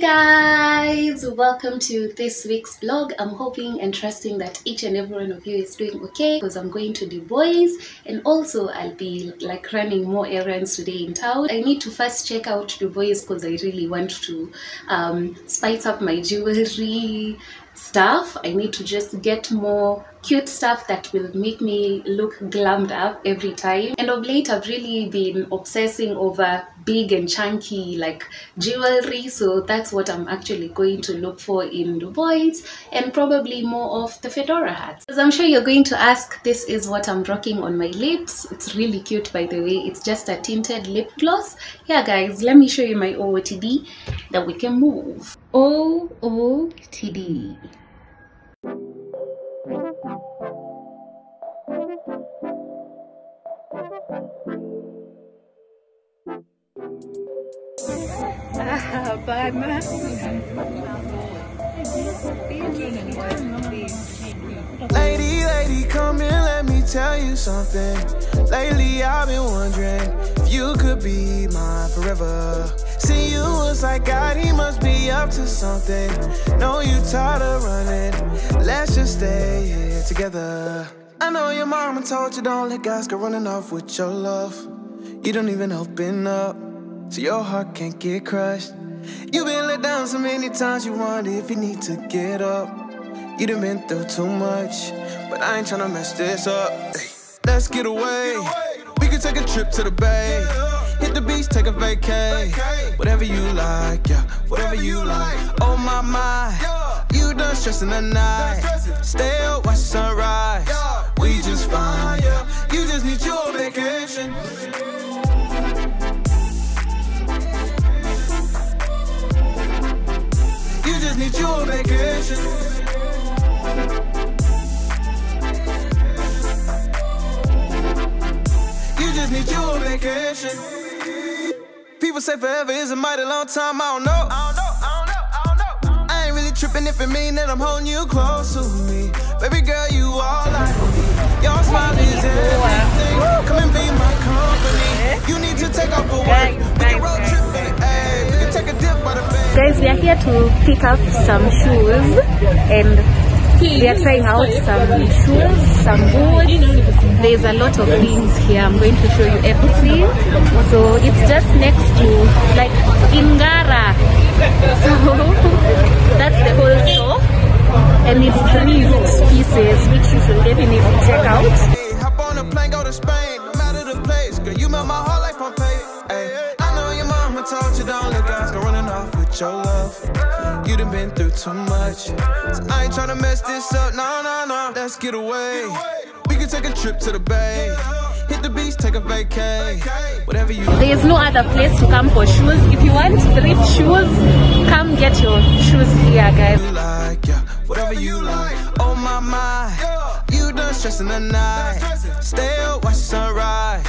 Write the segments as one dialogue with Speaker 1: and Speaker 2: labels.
Speaker 1: Guys, welcome to this week's vlog. I'm hoping and trusting that each and every one of you is doing okay because I'm going to Dubois and also I'll be like running more errands today in town. I need to first check out Dubois because I really want to um, spice up my jewelry stuff. I need to just get more cute stuff that will make me look glammed up every time. And of late, I've really been obsessing over big and chunky like jewelry. So that's what I'm actually going to look for in boys and probably more of the fedora hats. As I'm sure you're going to ask, this is what I'm rocking on my lips. It's really cute by the way. It's just a tinted lip gloss. Yeah guys, let me show you my OOTD that we can move. OOTD.
Speaker 2: Bana.
Speaker 3: Lady, lady, come in, let me tell you something. Lately, I've been wondering if you could be mine forever. See you was like God, he must be up to something. Know you tired of running. Let's just stay here together. I know your mama told you don't let guys go running off with your love. You don't even open up, so your heart can't get crushed. You've been let down so many times you wonder if you need to get up. You done been through too much, but I ain't tryna mess this up. Let's get away. We can take a trip to the bay. Hit the beach, take a vacay. Whatever you like, yeah, whatever you like. Oh my my, you done stressing the night. Stay up, watch the sunrise. We just fine, yeah. You just need your vacation. Just need your vacation. You just need your vacation. People say forever is a mighty long time. I don't know. I don't know. I don't know. I don't know. I ain't really tripping if it mean that I'm holding you close to me. Baby girl, you all I need. Your smile is everything. Come and be my company. You need to take off for work.
Speaker 2: Guys, we are here to pick up some shoes and we are trying out some shoes, some boots. There's a lot of things here. I'm going to show you everything. So it's just next to like Ingara. So that's the whole store. And it's thrift pieces which you should definitely check out.
Speaker 3: With your love. You done been through too much. So I ain't tryna mess this up. No, no, no. Let's get away. We can take a trip to the bay. Hit the beach, take a vacay. Whatever you
Speaker 2: There is no other place to come for shoes. If you want thrift shoes, come get your shoes here, guys.
Speaker 3: like, yeah. Whatever you like. Oh my my. You done stressing the night. Stay up, watch sunrise.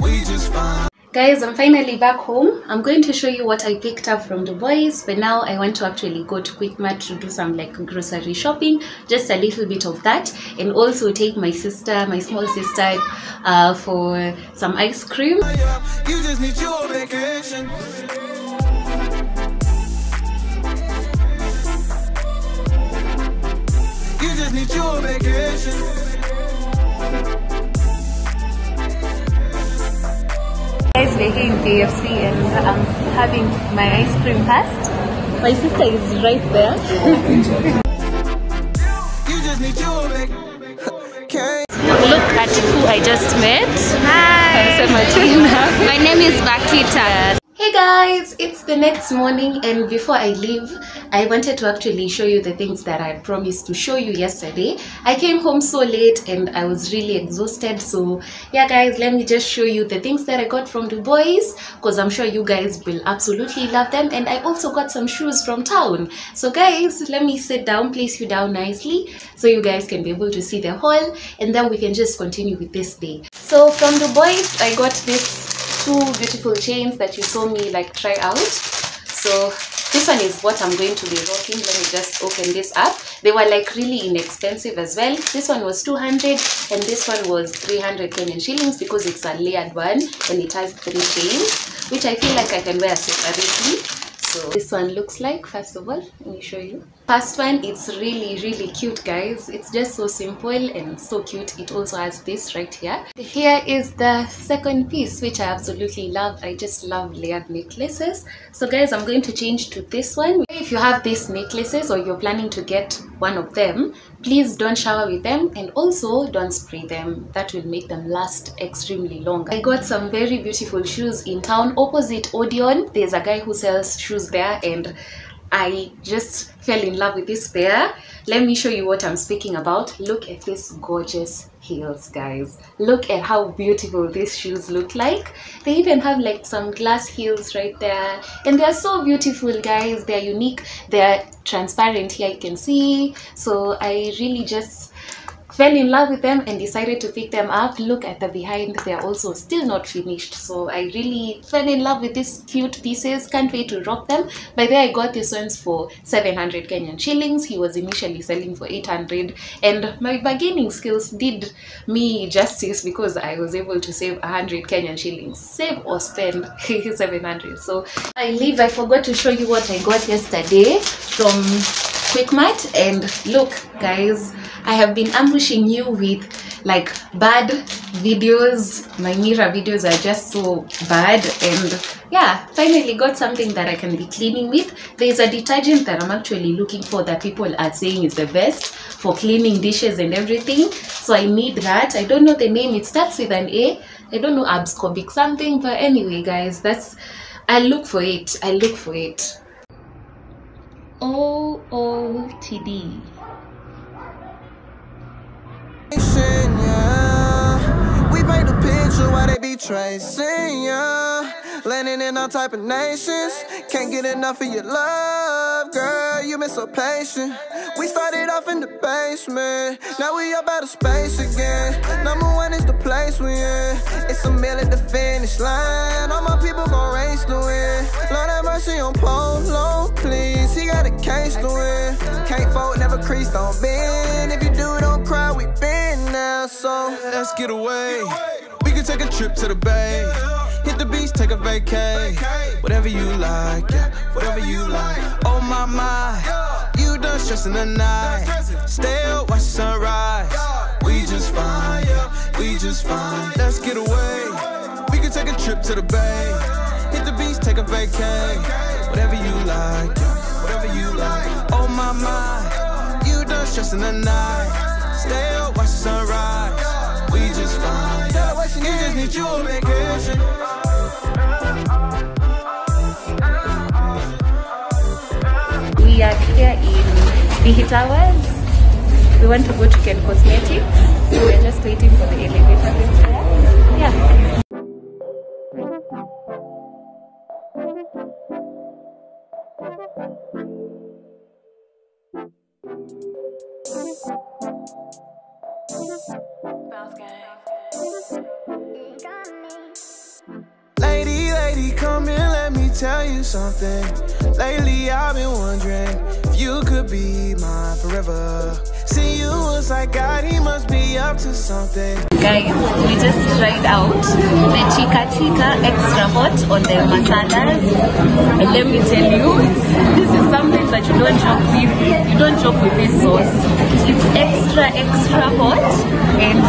Speaker 3: We just fine.
Speaker 1: Guys, I'm finally back home. I'm going to show you what I picked up from Dubois, but now I want to actually go to Quickmart to do some like grocery shopping, just a little bit of that, and also take my sister, my small sister, uh, for some ice cream.
Speaker 3: You just need your vacation. You just need your vacation.
Speaker 2: KFC and I'm having my ice cream first. My sister is right there.
Speaker 3: You just need your.
Speaker 2: Look at who I just met. Hi. I'm Martina.
Speaker 4: My name is Bakita.
Speaker 1: Hey guys, it's the next morning, and before I leave, I wanted to actually show you the things that I promised to show you yesterday. I came home so late and I was really exhausted, so yeah, guys, let me just show you the things that I got from Dubois because I'm sure you guys will absolutely love them. And I also got some shoes from town. So, guys, let me sit down, place you down nicely so you guys can be able to see the haul, and then we can just continue with this day. So, from Dubois, I got this two beautiful chains that you saw me like try out. So this one is what i'm going to be rocking. Let me just open this up. They were like really inexpensive as well. This one was 200 and this one was 300 kenyan shillings because it's a layered one and it has three chains which i feel like i can wear separately. So this one looks like first of all let me show you first one it's really really cute guys. It's just so simple and so cute. It also has this right here. Here is the second piece which i absolutely love. I just love layered necklaces. So guys i'm going to change to this one. If you have these necklaces or you're planning to get one of them please don't shower with them and also don't spray them. That will make them last extremely long. I got some very beautiful shoes in town opposite odeon. There's a guy who sells shoes there and I just fell in love with this pair. Let me show you what I'm speaking about. Look at these gorgeous heels, guys. Look at how beautiful these shoes look like. They even have like some glass heels right there. And they're so beautiful, guys. They're unique. They're transparent here, you can see. So I really just fell in love with them and decided to pick them up. Look at the behind they're also still not finished. So i really fell in love with these cute pieces. Can't wait to rock them. By the way i got these ones for 700 kenyan shillings. He was initially selling for 800 and my bargaining skills did me justice because i was able to save 100 kenyan shillings. Save or spend 700 so i leave. I forgot to show you what i got yesterday from quickmart. And look guys I have been ambushing you with like bad videos. My Mira videos are just so bad and yeah, finally got something that I can be cleaning with. There's a detergent that I'm actually looking for that people are saying is the best for cleaning dishes and everything. So I need that. I don't know the name. It starts with an A. I don't know Abscobic something, but anyway, guys, that's I look for it. I look for it. OOTD.
Speaker 3: Yeah. While they be tracing, yeah. Landing in all type of nations. Can't get enough of your love, girl. You been so patient. We started off in the basement. Now we up out of space again. Number one is the place we in. It's a mill at the finish line. All my people gon' race to win. Lord have mercy on Polo, please. He got a case to win. Can't fold, never crease, don't bend. If you do, don't cry, we been now. So let's get away. We can take a trip to the bay. Hit the beach, take a vacay. Whatever you like, yeah, whatever you like. Oh my my, you done stressing the night. Stay up, watch the sunrise. We just fine, yeah, we just fine. Let's get away. We can take a trip to the bay. Hit the beach, take a vacay. Whatever you like, yeah, whatever you like. Oh my my, you done stressing the night. Stay up, watch the sunrise. We just fine, just need you vacation.
Speaker 2: We are here in Bihi Towers. We want to go to Ken Cosmetics. So we're just waiting for the elevator. Yeah.
Speaker 3: Lady, come in, let me tell you something. Lately, I've been wondering if you could be mine forever. See you was like God, he must be up to something.
Speaker 2: Guys, we just tried out the Chica Chica Extra Hot on the masalas. And let me tell you, this is something that you don't joke with. You don't joke with this sauce. It's extra, extra hot. And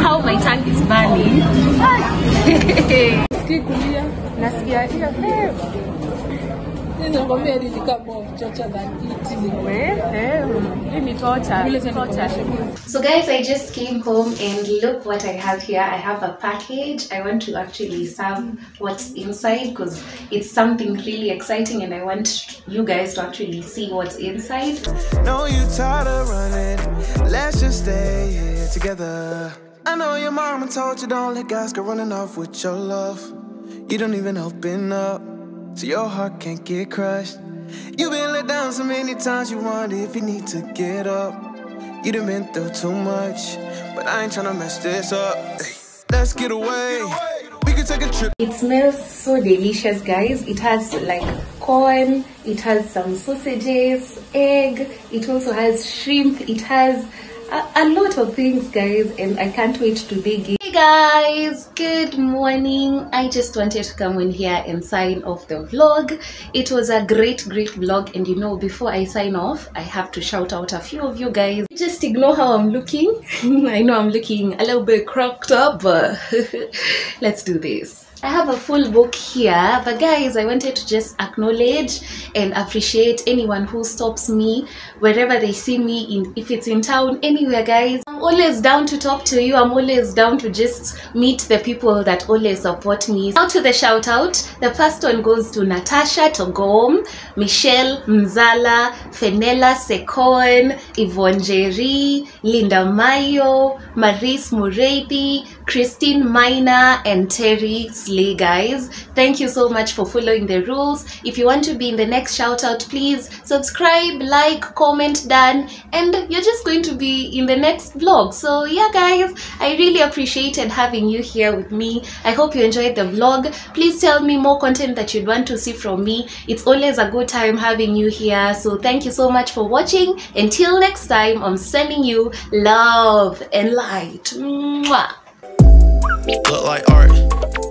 Speaker 2: how my tongue is burning. Nasikia hiyo
Speaker 5: Ninakwambia nilikaa more chocha than eating.
Speaker 2: Eh, hii ni torture. Torture.
Speaker 1: So guys, I just came home and look what I have here. I have a package. I want to actually serve what's inside because it's something really exciting and I want you guys to actually see what's inside.
Speaker 3: Know you tired of running. Let's just stay here together. I know your mama told you don't let guys go running off with your love. You don't even open up, so your heart can't get crushed. You've been let down so many times you wonder if you need to get up. You done been through too much, but I ain't tryna mess this up. Let's get away. We can take a trip.
Speaker 1: It smells so delicious, guys. It has like corn, it has some sausages, egg, it also has shrimp, it has a, lot of things, guys, and I can't wait to dig in. Hey Hey guys, good morning. I just wanted to come in here and sign off the vlog. It was a great, great vlog, and you know, before I sign off, I have to shout out a few of you guys. Just ignore how I'm looking. I know I'm looking a little bit cropped up, but let's do this. I have a full book here, but guys, I wanted to just acknowledge and appreciate anyone who stops me wherever they see me, in if it's in town, anywhere, guys. I'm always down to talk to you. I'm always down to just meet the people that always support me. Now to the shout out. The first one goes to Natasha Togom, Michelle Mzala, Fenella Sekon, Yvonne Jerry, Linda Mayo, Maris Mureithi, Christine Miner, and Terry Slay, guys. Thank you so much for following the rules. If you want to be in the next shout out, please subscribe, like, comment done, and you're just going to be in the next vlog. So, yeah, guys, I really appreciated having you here with me. I hope you enjoyed the vlog. Please tell me more content that you'd want to see from me. It's always a good time having you here. So, thank you so much for watching. Until next time, I'm sending you love and light. Mwah.
Speaker 3: Look like art.